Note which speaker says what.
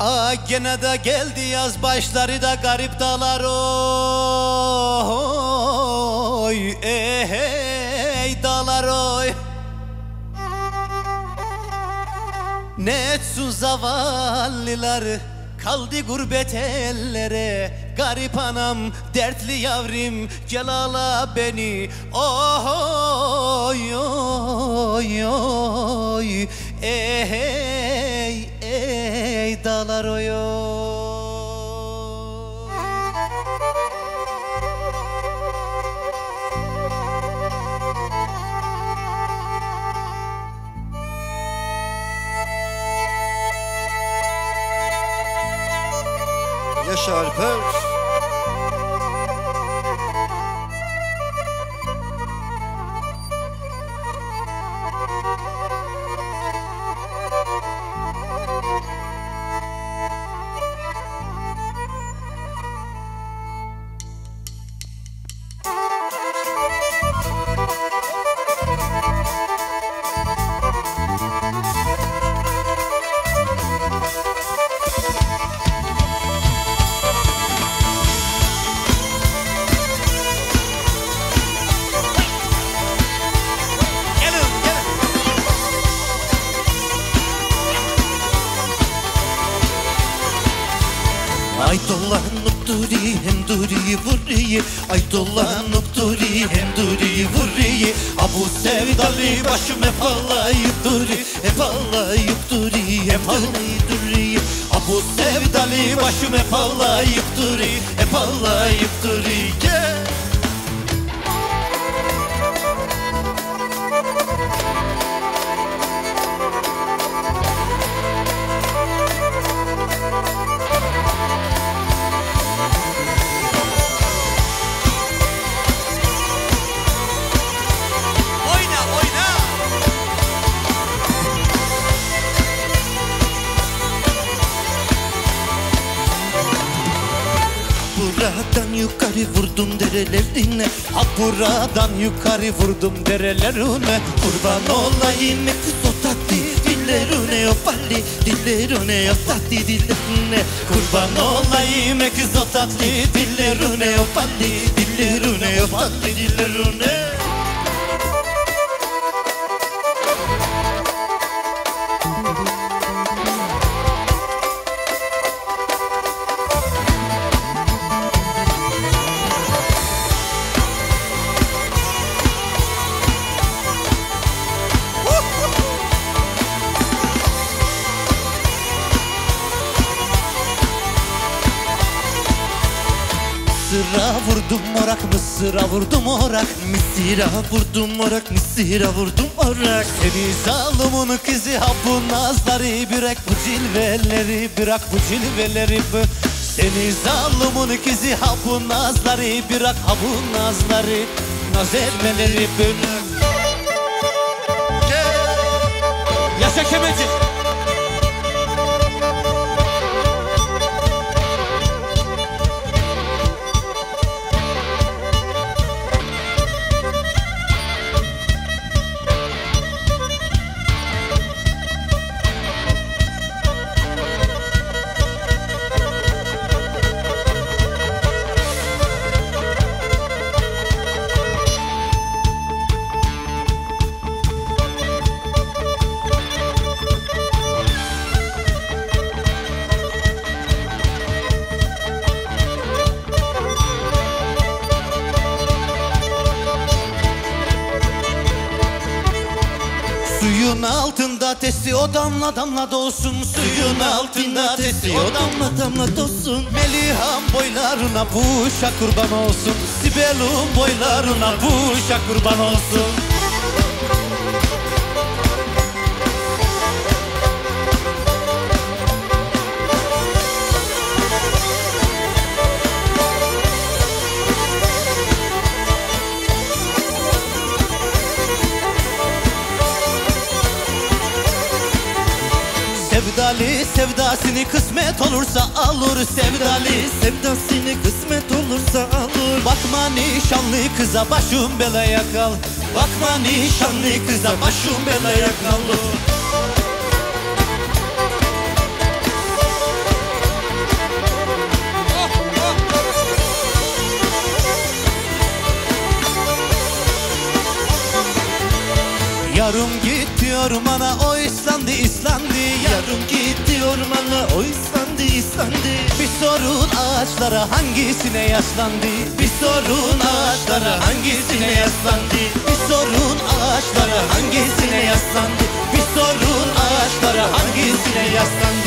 Speaker 1: Aa gene de geldi yaz başları da garip dağlar. Oy Ey hey dağlar oy. Ne etsin zavallılar? Kaldı gurbet ellere. Garip anam dertli yavrim Gel ala beni. Oy oy oy. Ey ey dağlar oy oy
Speaker 2: Ay dolanıp duri hem duri vuruyor Ay dolanıp duri hem duri vuruyor A bu sevdalı başım hep ağlayıp duri Hep ağlayıp duri hep ağlayıp duri A bu sevdalı başım hep ağlayıp duri Hep ağlayıp duri Buradan yukarı vurdum derelerine.
Speaker 1: Ha buradan yukarı vurdum derelerine.
Speaker 2: Kurban olayım kız o tatlı dillerine. O palli dillerine o tatlı dillerine. Kurban olayım kız o tatlı dillerine. O palli dillerine o tatlı dillerine
Speaker 1: Sıra vurdum orak mısıra vurdum orak
Speaker 2: Misira vurdum orak misira vurdum orak.
Speaker 1: Seni zalimin kızı ha bu nazları bırak bu cilveleri bırak bu cilveleri bu Seni zalimin kızı ha bu nazları bırak ha bu nazları Naz etmeleri bırak. Yaşa Kemal'cim Suyun altında testi o damla damla dolsun. Suyun altında testi o damla damla dolsun. Melihan boylarına bu uşak kurban olsun. Sibel'un boylarına bu uşak kurban olsun sevdasını kısmet olursa alır Sevdali.
Speaker 2: Sevdasını kısmet olursa alır.
Speaker 1: Bakma nişanlı kıza başım belaya kal. Bakma nişanlı kıza başım belaya kal o İslandı İslandı
Speaker 2: Yarım gitti ormana o İslandı İslandı
Speaker 1: Bir sorun ağaçlara hangisine yaslandı?
Speaker 2: Bir sorun ağaçlara hangisine yaslandı?
Speaker 1: Bir sorun ağaçlara hangisine yaslandı? Bir sorun ağaçlara hangisine yaslandı